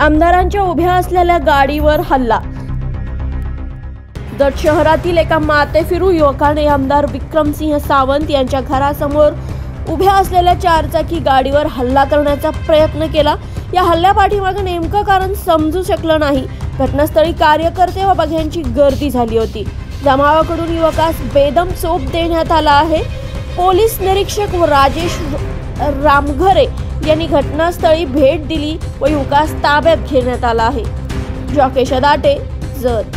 आमदारांच्या उभ्या असलेल्या गाडीवर हल्ला. जत शहरातील एका माते फिरू युवकाने आमदार विक्रमसिंह सावंत यांच्या घरासमोर उभ्या असलेल्या चारचाकी गाडीवर हल्ला करण्याचा प्रयत्न केला. या हल्ल्यापाठीमागे नेमकं कारण समजू शकलं नाही. घटनास्थळी कार्यकर्ते व बघ्यांची गर्दी झाली होती. जमावाकडून युवकास बेदम चोप देण्यात आला आहे. पोलीस निरीक्षक व राजेश रामघरे यांनी घटनास्थळी भेट दिली व युवकास ताब्यात घेण्यात आला आहे. जॉकेश दाटे जत.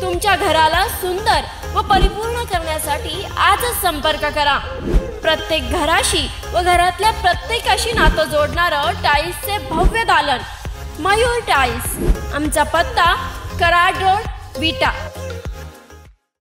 तुमच्या घराला सुंदर व परिपूर्ण करण्यासाठी आजच संपर्क करा. प्रत्येक घराशी व घरातल्या प्रत्येकाशी नातं जोडणारं टाईल्सचे भव्य दालन. मयूर टाईल्स आमचा पत्ता कराड रोड विटा.